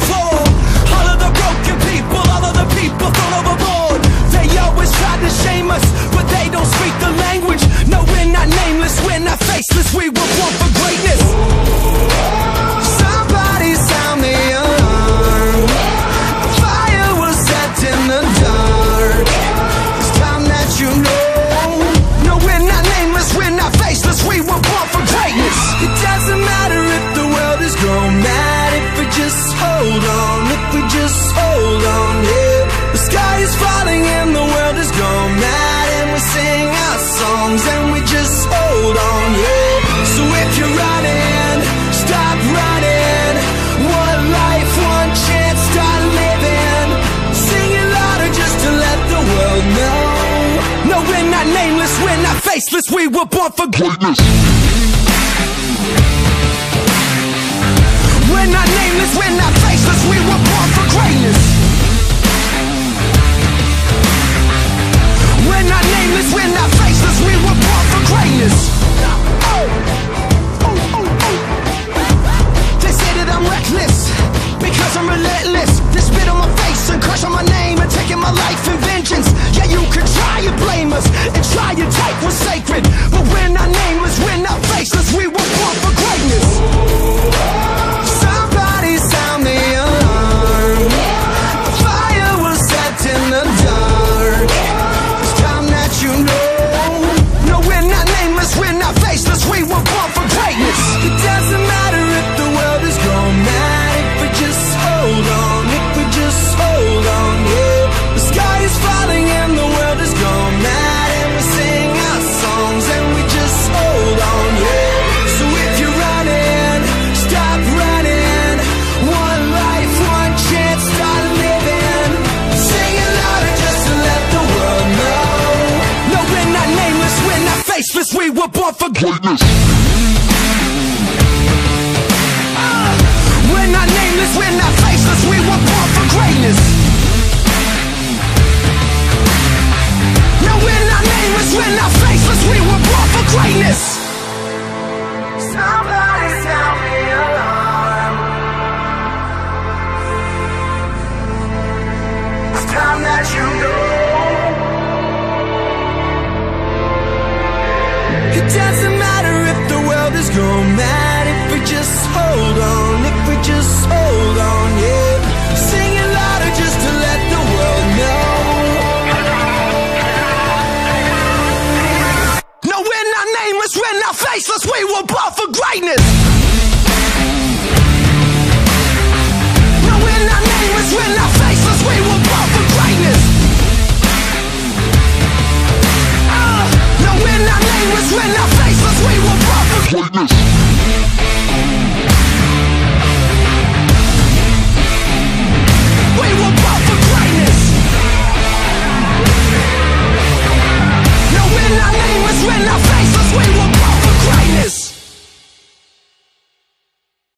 floor. All of the broken people, all of the people thrown overboard. They always try to shame us, but they don't speak the language. No, we're not nameless, we're not faceless. We were faceless. We were born for greatness. We're not nameless, we're not faceless. We were born for greatness. We're not nameless, we're not faceless. We were born for greatness. Oh, oh, oh, oh. They say that I'm reckless because I'm relentless. They spit on my face and crush on my name and taking my life in vengeance. Sacred, were born for greatness. Ah, We're not nameless, we're not faceless. We were born for greatness. No, we're not nameless, we're not faceless. We were born for greatness. Somebody sound the alarm. It's time that you know. Doesn't matter if the world is gone mad. If we just hold on, if we just hold on, yeah. Sing it louder just to let the world know. No, we're not nameless, we're not faceless. We were born for greatness. Fitness.